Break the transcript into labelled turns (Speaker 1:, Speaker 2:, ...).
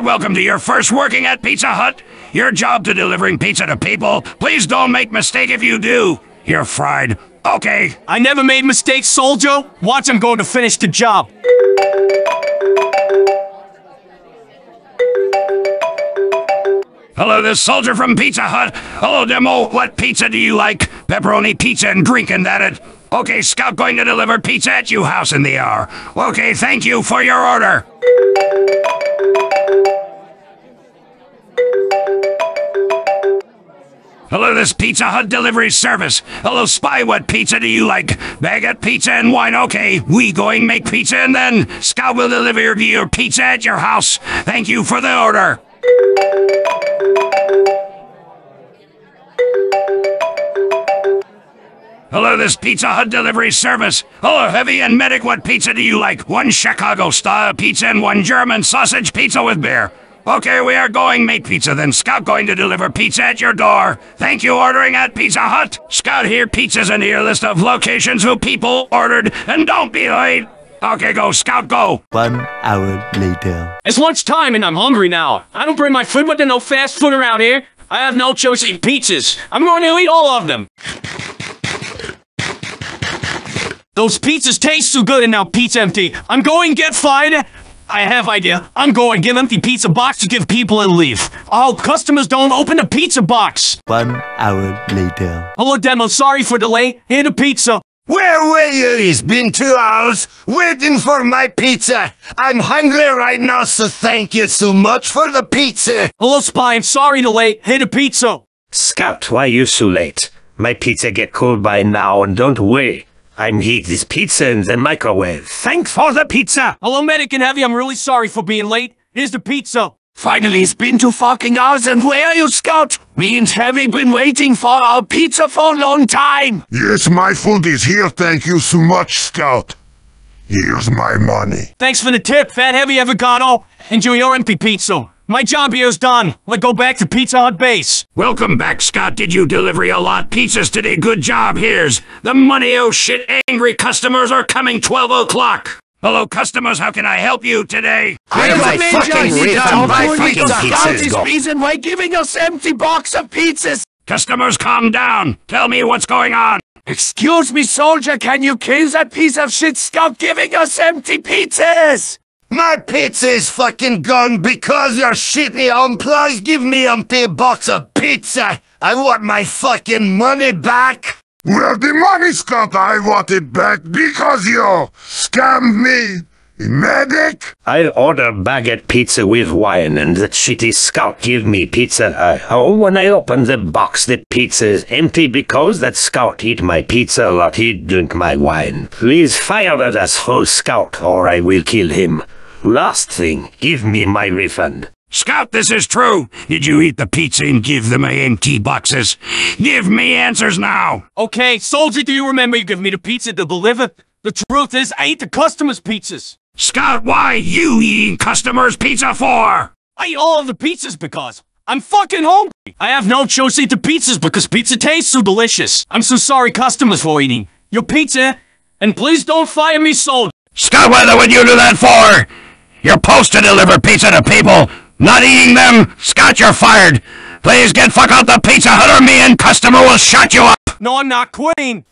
Speaker 1: Welcome to your first working at Pizza Hut. Your job to delivering pizza to people. Please don't make mistake if you do. You're fried. Okay.
Speaker 2: I never made mistakes, soldier. Watch, I'm going to finish the job.
Speaker 1: Hello, this soldier from Pizza Hut. Hello, Demo. What pizza do you like? Pepperoni pizza and drinking that it. Okay, Scout going to deliver pizza at you house in the hour. Okay, thank you for your order. This Pizza Hut delivery service. Hello, Spy, what pizza do you like? Baguette pizza and wine. Okay, we going make pizza and then Scout will deliver your pizza at your house. Thank you for the order. Hello, this Pizza Hut delivery service. Hello, Heavy and Medic, what pizza do you like? One Chicago style pizza and one German sausage pizza with beer. Okay, we are going make pizza, then Scout going to deliver pizza at your door. Thank you ordering at Pizza Hut. Scout here, pizzas in here, list of locations who people ordered, and don't be late. Okay, go, Scout, go.
Speaker 3: One hour later.
Speaker 2: It's lunchtime and I'm hungry now. I don't bring my food with no fast food around here. I have no choice eat pizzas. I'm going to eat all of them. Those pizzas taste too good and now pizza empty. I'm going get fired. I have idea. I'm going give empty pizza box to give people and leave. All customers don't open the pizza box.
Speaker 3: One hour later.
Speaker 2: Hello, Demo. Sorry for delay. Here the pizza.
Speaker 4: Where were you? It's been two hours waiting for my pizza. I'm hungry right now, so thank you so much for the pizza.
Speaker 2: Hello, Spy. I'm sorry to late. Here the pizza.
Speaker 5: Scout, why you so late? My pizza get cold by now and don't worry. I'm heat this pizza in the microwave. Thanks for the pizza!
Speaker 2: Hello, Medic and Heavy. I'm really sorry for being late. Here's the pizza.
Speaker 4: Finally, it's been two fucking hours, and where are you, Scout? Me and Heavy been waiting for our pizza for a long time.
Speaker 6: Yes, my food is here. Thank you so much, Scout. Here's my money.
Speaker 2: Thanks for the tip, Fat Heavy Avocado. Enjoy your empty pizza. My job here's done. Let's go back to Pizza Hut base.
Speaker 1: Welcome back, Scout. Did you deliver a lot of pizzas today? Good job. Here's the money. Oh shit, angry customers are coming 12 o'clock. Hello, customers. How can I help you today?
Speaker 4: Where's
Speaker 5: my fucking refund? My fucking pizza's
Speaker 4: is reason why giving us empty box of pizzas.
Speaker 1: Customers, calm down. Tell me what's going on.
Speaker 4: Excuse me, soldier, can you kill that piece of shit Scout giving us empty pizzas? My pizza is fucking gone because your shitty employees give me empty box of pizza. I want my fucking money back.
Speaker 6: Where the money, Scout? I want it back because you scammed me. Medic?
Speaker 5: I order baguette pizza with wine and that shitty scout give me pizza. I, oh, when I open the box, the pizza is empty because that scout eat my pizza a lot. He drink my wine. Please fire that asshole scout or I will kill him. Last thing, give me my refund.
Speaker 1: Scout, this is true. Did you eat the pizza and give them my empty boxes? Give me answers now.
Speaker 2: Okay, soldier, do you remember you gave me the pizza to deliver? The truth is, I ate the customers' pizzas.
Speaker 1: Scout, why you eating customers' pizza for?
Speaker 2: I eat all of the pizzas because I'm fucking hungry. I have no choice to eat the pizzas because pizza tastes so delicious. I'm so sorry, customers, for eating your pizza. And please don't fire me, soldier.
Speaker 1: Scout, whether would you do that for? You're supposed to deliver pizza to people, not eating them. Scout, you're fired. Please get fuck out the Pizza Hut or me and customer will shut you up.
Speaker 2: No, I'm not quitting.